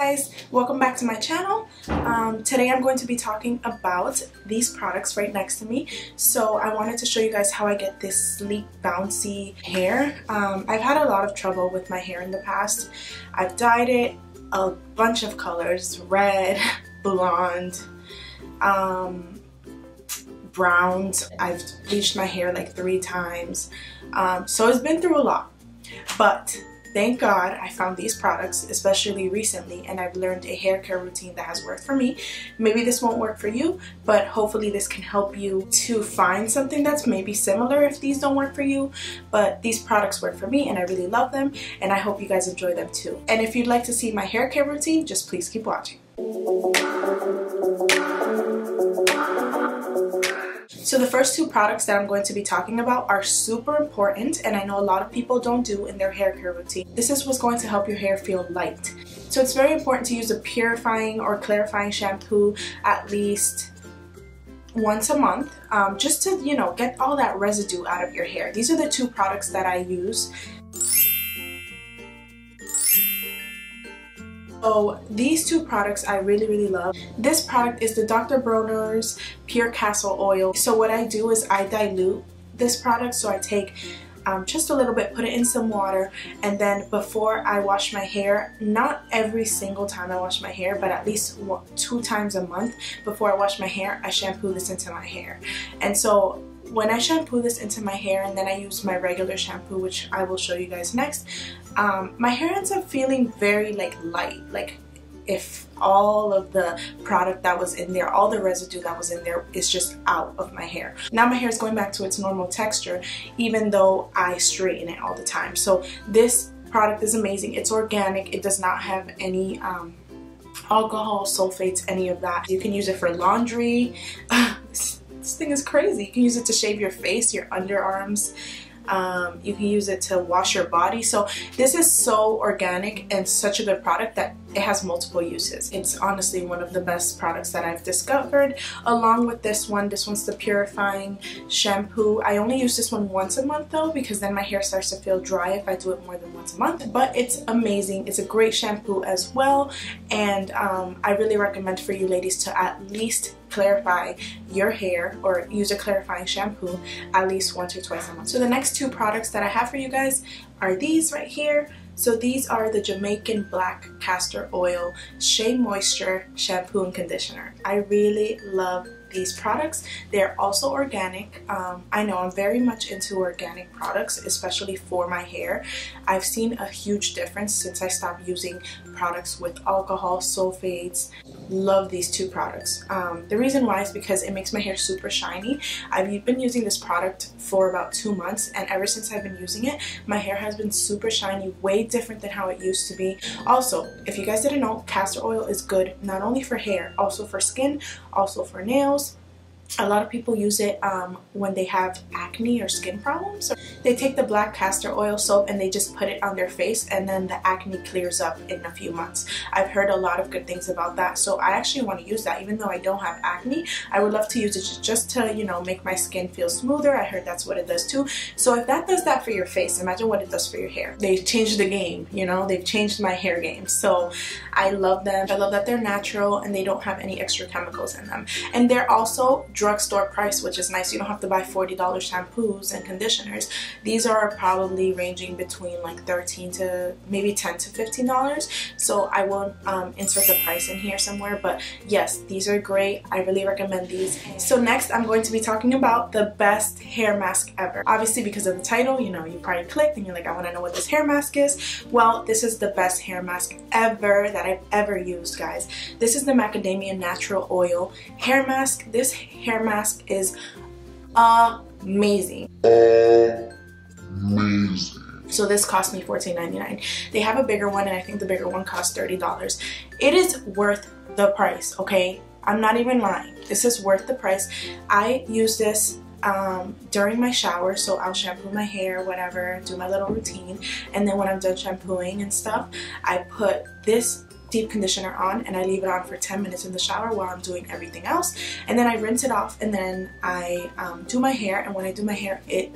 guys welcome back to my channel. Um, today I'm going to be talking about these products right next to me. So I wanted to show you guys how I get this sleek bouncy hair. Um, I've had a lot of trouble with my hair in the past. I've dyed it a bunch of colors red blonde um, browns I've bleached my hair like three times. Um, so it's been through a lot. But Thank God I found these products, especially recently, and I've learned a hair care routine that has worked for me. Maybe this won't work for you, but hopefully this can help you to find something that's maybe similar if these don't work for you. But these products work for me and I really love them, and I hope you guys enjoy them too. And if you'd like to see my hair care routine, just please keep watching. So the first two products that I'm going to be talking about are super important and I know a lot of people don't do in their hair care routine. This is what's going to help your hair feel light. So it's very important to use a purifying or clarifying shampoo at least once a month um, just to you know get all that residue out of your hair. These are the two products that I use So these two products I really really love. This product is the Dr. Bronner's Pure Castor Oil. So what I do is I dilute this product so I take um, just a little bit, put it in some water, and then before I wash my hair, not every single time I wash my hair, but at least two times a month before I wash my hair, I shampoo this into my hair. And so when I shampoo this into my hair and then I use my regular shampoo, which I will show you guys next, um, my hair ends up feeling very like light, like if all of the product that was in there, all the residue that was in there is just out of my hair. Now my hair is going back to its normal texture even though I straighten it all the time. So this product is amazing. It's organic. It does not have any um, alcohol, sulfates, any of that. You can use it for laundry. this thing is crazy. You can use it to shave your face, your underarms. Um, you can use it to wash your body. So this is so organic and such a good product that it has multiple uses. It's honestly one of the best products that I've discovered. Along with this one, this one's the purifying shampoo. I only use this one once a month though because then my hair starts to feel dry if I do it more than once a month. But it's amazing. It's a great shampoo as well. And um, I really recommend for you ladies to at least clarify your hair or use a clarifying shampoo at least once or twice a month. So the next two products that I have for you guys are these right here. So these are the Jamaican Black Castor Oil Shea Moisture Shampoo and Conditioner. I really love these products. They're also organic. Um, I know I'm very much into organic products, especially for my hair. I've seen a huge difference since I stopped using products with alcohol, sulfates. Love these two products. Um, the reason why is because it makes my hair super shiny. I've been using this product for about two months and ever since I've been using it, my hair has been super shiny, way different than how it used to be. Also, if you guys didn't know, castor oil is good not only for hair, also for skin, also for nails, a lot of people use it um, when they have acne or skin problems. They take the black castor oil soap and they just put it on their face and then the acne clears up in a few months. I've heard a lot of good things about that so I actually want to use that even though I don't have acne. I would love to use it just to you know make my skin feel smoother. I heard that's what it does too. So if that does that for your face, imagine what it does for your hair. They've changed the game, you know, they've changed my hair game. So I love them. I love that they're natural and they don't have any extra chemicals in them. And they're also drugstore price, which is nice. You don't have to buy $40 shampoos and conditioners. These are probably ranging between like 13 to maybe 10 to $15. So I won't um, insert the price in here somewhere, but yes, these are great. I really recommend these. So next I'm going to be talking about the best hair mask ever. Obviously because of the title, you know, you probably clicked and you're like, I want to know what this hair mask is. Well, this is the best hair mask ever that I've ever used, guys. This is the Macadamia Natural Oil hair mask. This hair mask is amazing. Amazing. So this cost me $14.99. They have a bigger one and I think the bigger one costs $30. It is worth the price, okay? I'm not even lying. This is worth the price. I use this um, during my shower so I'll shampoo my hair whatever do my little routine and then when I'm done shampooing and stuff I put this deep conditioner on and I leave it on for 10 minutes in the shower while I'm doing everything else and then I rinse it off and then I um, do my hair and when I do my hair it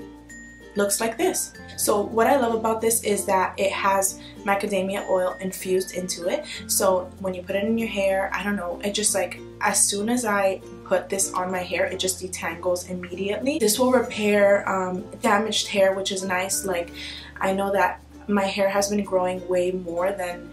looks like this. So what I love about this is that it has macadamia oil infused into it. So when you put it in your hair, I don't know, it just like as soon as I put this on my hair, it just detangles immediately. This will repair um, damaged hair, which is nice. Like I know that my hair has been growing way more than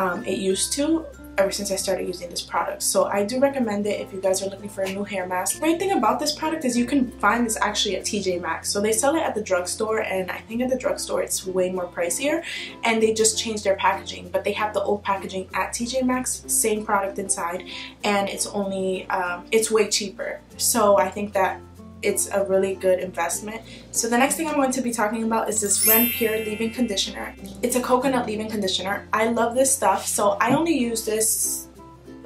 um, it used to ever since I started using this product. So I do recommend it if you guys are looking for a new hair mask. Great thing about this product is you can find this actually at TJ Maxx. So they sell it at the drugstore and I think at the drugstore it's way more pricier and they just changed their packaging. But they have the old packaging at TJ Maxx, same product inside and it's only, um, it's way cheaper. So I think that it's a really good investment. So the next thing I'm going to be talking about is this Renpure leave-in conditioner. It's a coconut leave-in conditioner. I love this stuff, so I only use this,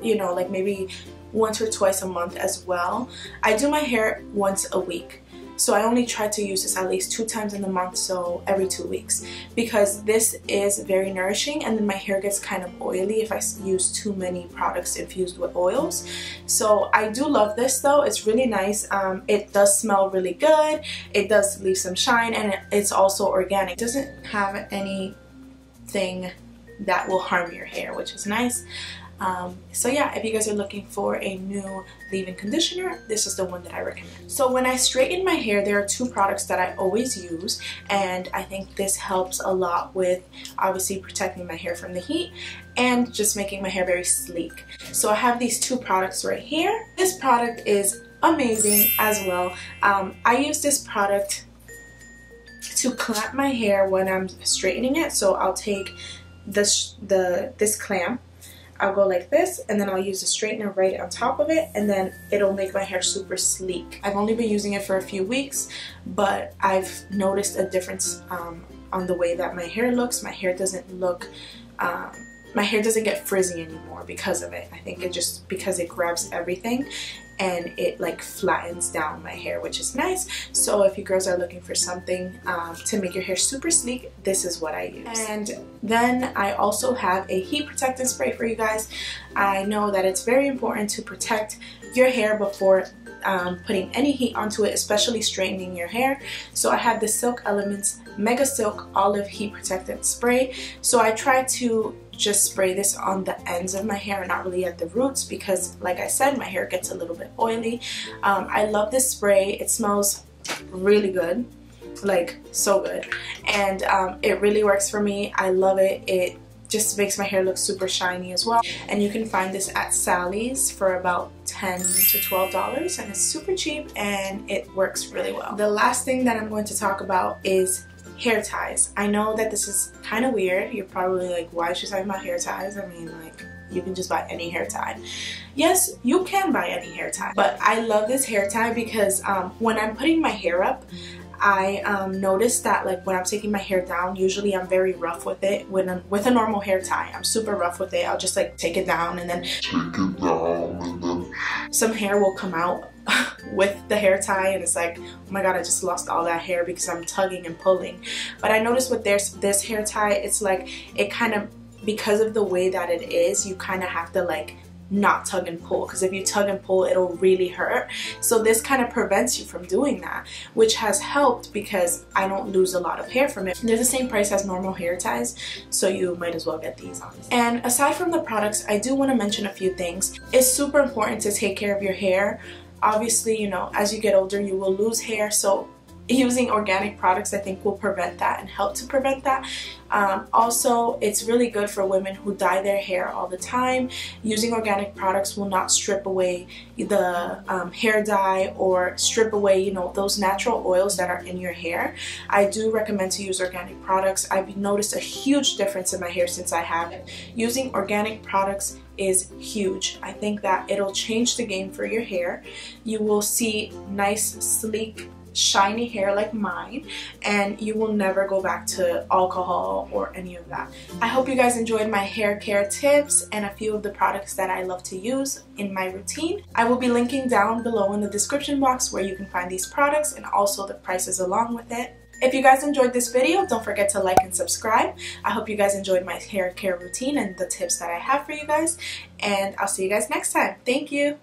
you know, like maybe once or twice a month as well. I do my hair once a week. So I only try to use this at least two times in the month, so every two weeks. Because this is very nourishing and then my hair gets kind of oily if I use too many products infused with oils. So I do love this though. It's really nice. Um, it does smell really good. It does leave some shine and it's also organic. It doesn't have anything that will harm your hair, which is nice. Um, so yeah, if you guys are looking for a new leave-in conditioner, this is the one that I recommend. So when I straighten my hair, there are two products that I always use and I think this helps a lot with obviously protecting my hair from the heat and just making my hair very sleek. So I have these two products right here. This product is amazing as well. Um, I use this product to clamp my hair when I'm straightening it. So I'll take this the this clamp I'll go like this and then I'll use a straightener right on top of it and then it'll make my hair super sleek. I've only been using it for a few weeks but I've noticed a difference um, on the way that my hair looks. My hair doesn't look um, my hair doesn't get frizzy anymore because of it. I think it just because it grabs everything and it like flattens down my hair which is nice. So if you girls are looking for something um, to make your hair super sleek this is what I use. And then I also have a heat protectant spray for you guys. I know that it's very important to protect your hair before um, putting any heat onto it, especially straightening your hair. So I have the Silk Elements Mega Silk Olive Heat Protectant Spray. So I try to just spray this on the ends of my hair and not really at the roots because like I said my hair gets a little bit oily. Um, I love this spray. It smells really good like so good. And um, it really works for me. I love it. It just makes my hair look super shiny as well. And you can find this at Sally's for about 10 to 12 dollars and it's super cheap and it works really well. The last thing that I'm going to talk about is hair ties. I know that this is kind of weird. You're probably like, why is she talking about hair ties? I mean, like, you can just buy any hair tie. Yes, you can buy any hair tie, but I love this hair tie because um, when I'm putting my hair up, I um, noticed that like when I'm taking my hair down, usually I'm very rough with it. When I'm, with a normal hair tie, I'm super rough with it. I'll just like take it down and then take it down and then some hair will come out with the hair tie and it's like oh my god I just lost all that hair because I'm tugging and pulling. But I noticed with this this hair tie it's like it kind of because of the way that it is you kind of have to like not tug and pull. Because if you tug and pull it'll really hurt. So this kind of prevents you from doing that which has helped because I don't lose a lot of hair from it. They're the same price as normal hair ties so you might as well get these on. And aside from the products I do want to mention a few things. It's super important to take care of your hair obviously you know as you get older you will lose hair. So using organic products I think will prevent that and help to prevent that. Um, also, it's really good for women who dye their hair all the time. Using organic products will not strip away the um, hair dye or strip away, you know, those natural oils that are in your hair. I do recommend to use organic products. I've noticed a huge difference in my hair since I have it. Using organic products is huge. I think that it'll change the game for your hair. You will see nice, sleek, shiny hair like mine and you will never go back to alcohol or any of that. I hope you guys enjoyed my hair care tips and a few of the products that I love to use in my routine. I will be linking down below in the description box where you can find these products and also the prices along with it. If you guys enjoyed this video, don't forget to like and subscribe. I hope you guys enjoyed my hair care routine and the tips that I have for you guys. And I'll see you guys next time. Thank you.